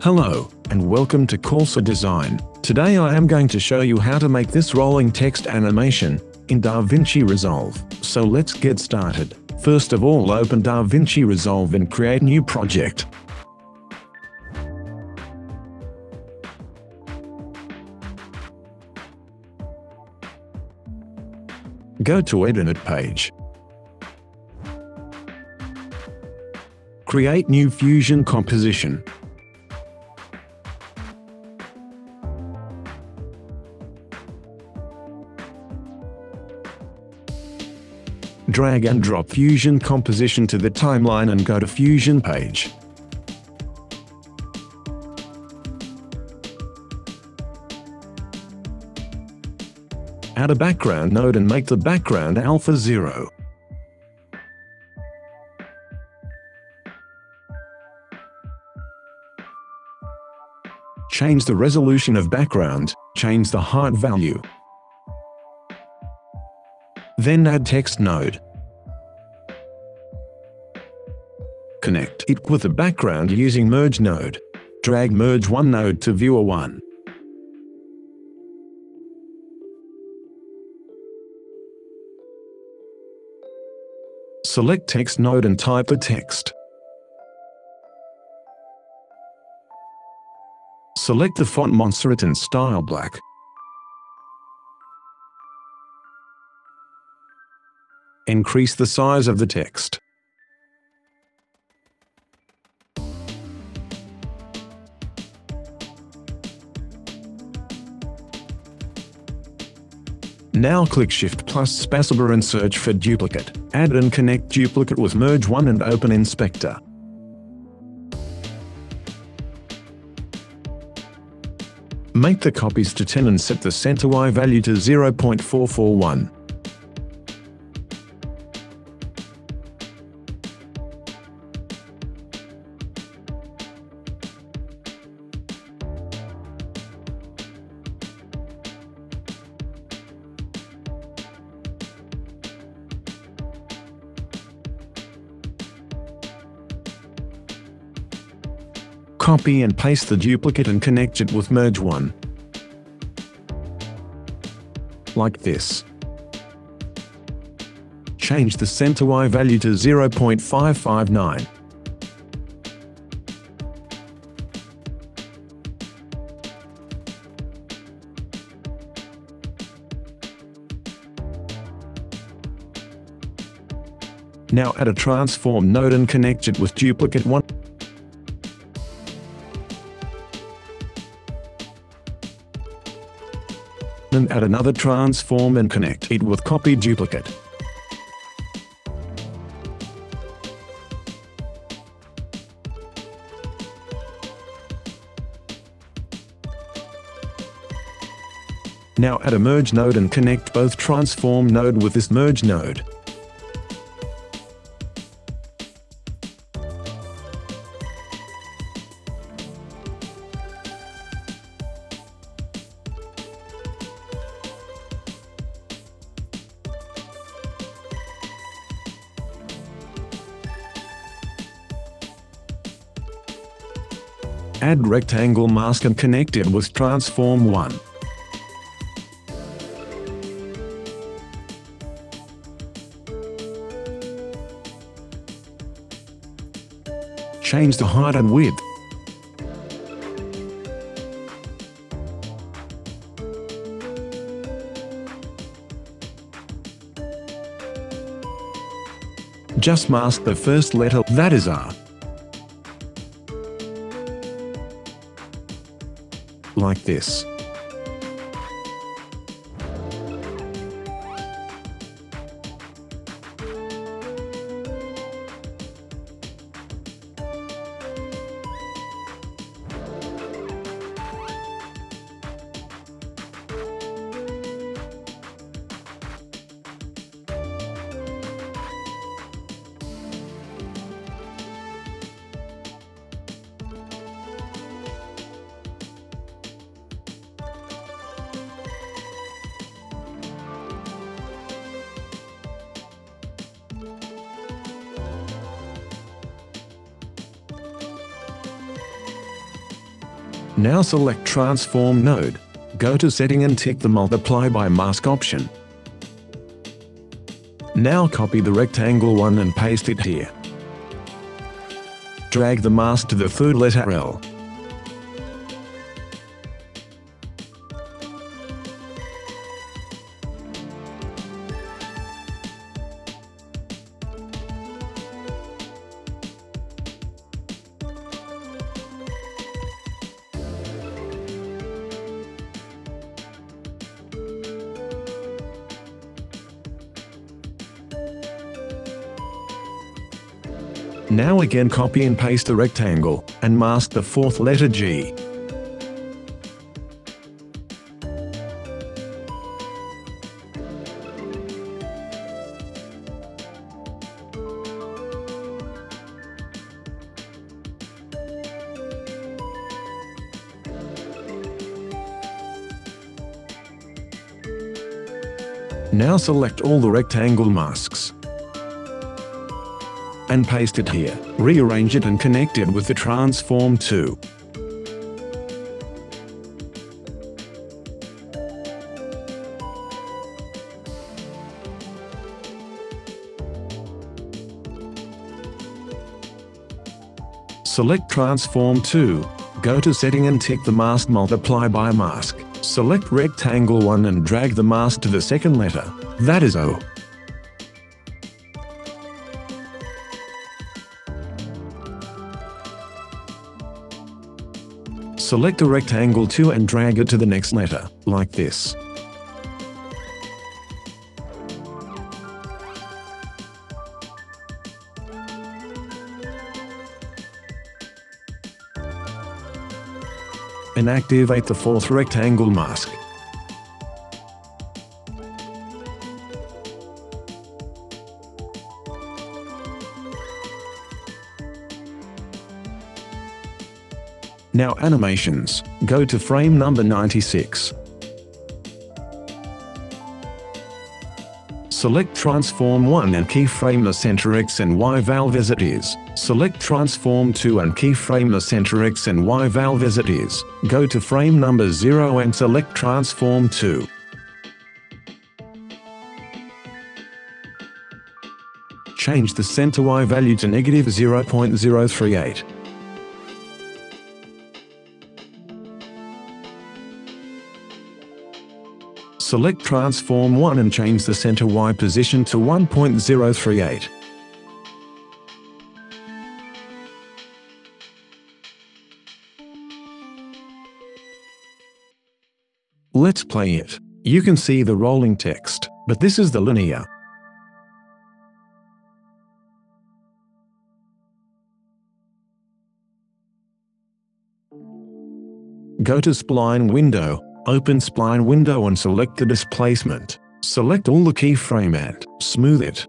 Hello, and welcome to Khalsa Design. Today I am going to show you how to make this rolling text animation in DaVinci Resolve. So let's get started. First of all open DaVinci Resolve and create new project. Go to Edit page. Create new Fusion composition. Drag and drop Fusion composition to the timeline and go to Fusion page. Add a background node and make the background alpha 0. Change the resolution of background, change the height value. Then add text node. It with the background using merge node. Drag merge one node to viewer 1. Select text node and type the text. Select the font Montserrat and style black. Increase the size of the text. Now click Shift plus spacebar and search for duplicate. Add and connect duplicate with Merge 1 and open Inspector. Make the copies to 10 and set the center Y value to 0.441. Copy and paste the duplicate and connect it with Merge 1. Like this. Change the center Y value to 0.559. Now add a transform node and connect it with duplicate 1. And add another transform and connect it with copy duplicate. Now add a merge node and connect both transform node with this merge node. Add rectangle mask and connect it with transform 1. Change the height and width. Just mask the first letter, that is R. like this. Now select Transform node. Go to Setting and tick the Multiply by Mask option. Now copy the rectangle one and paste it here. Drag the mask to the third letter L. Now again copy and paste the rectangle, and mask the fourth letter G. Now select all the rectangle masks and paste it here. Rearrange it and connect it with the Transform 2. Select Transform 2, go to Setting and tick the mask Multiply by Mask. Select Rectangle 1 and drag the mask to the second letter, that is O. Select a rectangle 2 and drag it to the next letter, like this. And activate the fourth rectangle mask. Now animations, go to frame number 96. Select Transform 1 and keyframe the center X and Y valve as it is. Select Transform 2 and keyframe the center X and Y valve as it is. Go to frame number 0 and select Transform 2. Change the center Y value to negative 0.038. Select Transform 1 and change the center Y position to 1.038. Let's play it. You can see the rolling text, but this is the linear. Go to Spline window, Open spline window and select the displacement. Select all the keyframe and smooth it.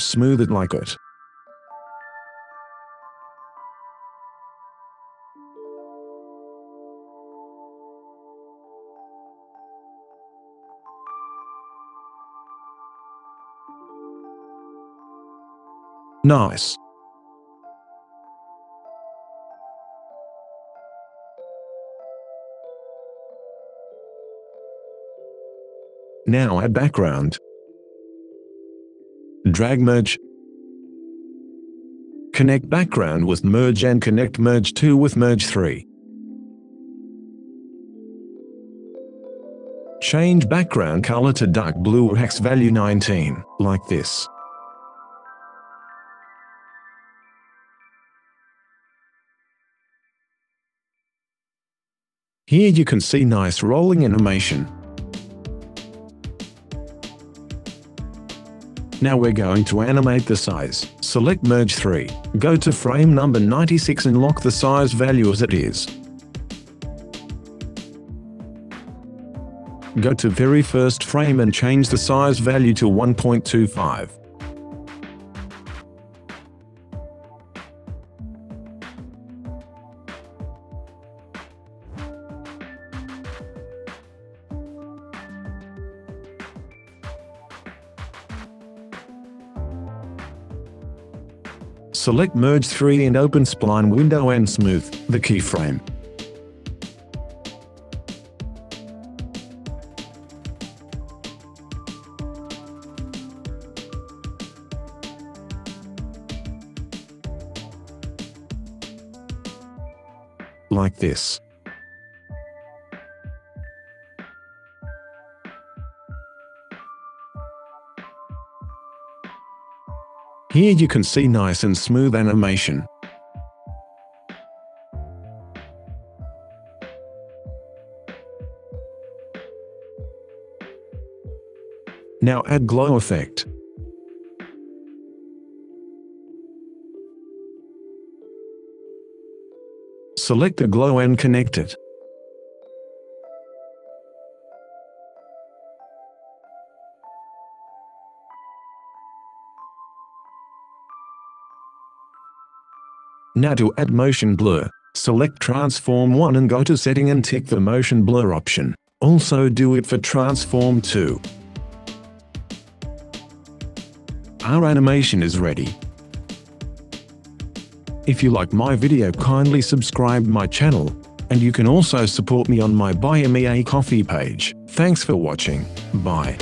Smooth it like it. Nice. Now add background. Drag merge. Connect background with merge and connect merge 2 with merge 3. Change background color to dark blue or hex value 19, like this. Here you can see nice rolling animation. Now we're going to animate the size. Select Merge 3. Go to frame number 96 and lock the size value as it is. Go to very first frame and change the size value to 1.25. Select Merge 3 and open Spline window and smooth the keyframe. Like this. Here you can see nice and smooth animation. Now add glow effect. Select the glow and connect it. Now to add motion blur, select Transform 1 and go to Setting and tick the Motion Blur option. Also do it for Transform 2. Our animation is ready. If you like my video kindly subscribe my channel, and you can also support me on my Buy Me a Coffee page. Thanks for watching, bye.